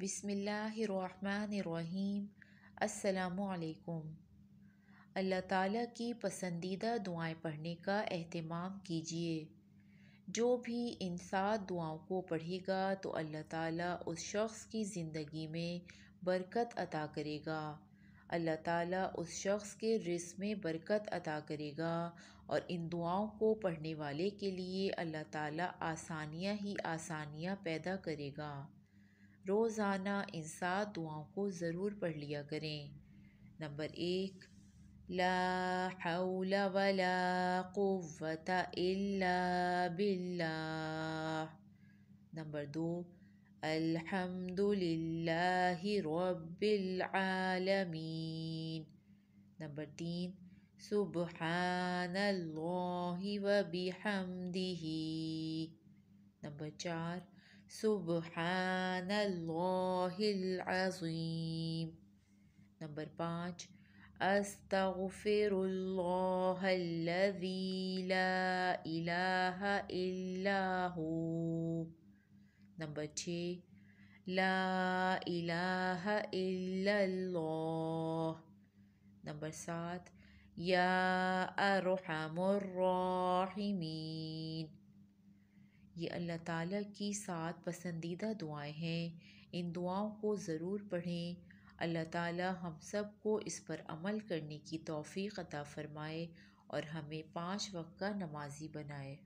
بسم اللہ الرحمن الرحیم۔ السلام علیکم۔ اللہ تعالیٰ کی پسندیدہ دعائیں پڑھنے کا اہتمام کیجیے۔ جو بھی ان سات دعاؤں کو پڑھے گا تو اللہ تعالیٰ اس شخص کی زندگی میں برکت عطا کرے گا۔ اللہ تعالیٰ اس شخص کے رزق میں برکت عطا کرے گا اور ان دعاؤں کو پڑھنے والے کے لیے اللہ تعالیٰ آسانیاں ہی آسانیاں پیدا کرے گا۔ روزانہ ان سات دعاؤں کو ضرور پڑھ لیا کریں۔ نمبر ایک، لا حول ولا قوة الا باللہ۔ نمبر دو الحمد للہ رب العالمین۔ نمبر تین، سبحان اللہ و بحمدہ۔ نمبر چار سبحان الله العظيم. نمبر 5 أستغفر الله الذي لا إله إلا هو. نمبر 6 لا إله إلا الله. نمبر 7 يا أرحم الراحمين. یہ اللہ تعالیٰ کی سات پسندیدہ دعائیں ہیں۔ ان دعاؤں کو ضرور پڑھیں۔ اللہ تعالیٰ ہم سب کو اس پر عمل کرنے کی توفیق عطا فرمائے اور ہمیں پانچ وقت کا نمازی بنائے۔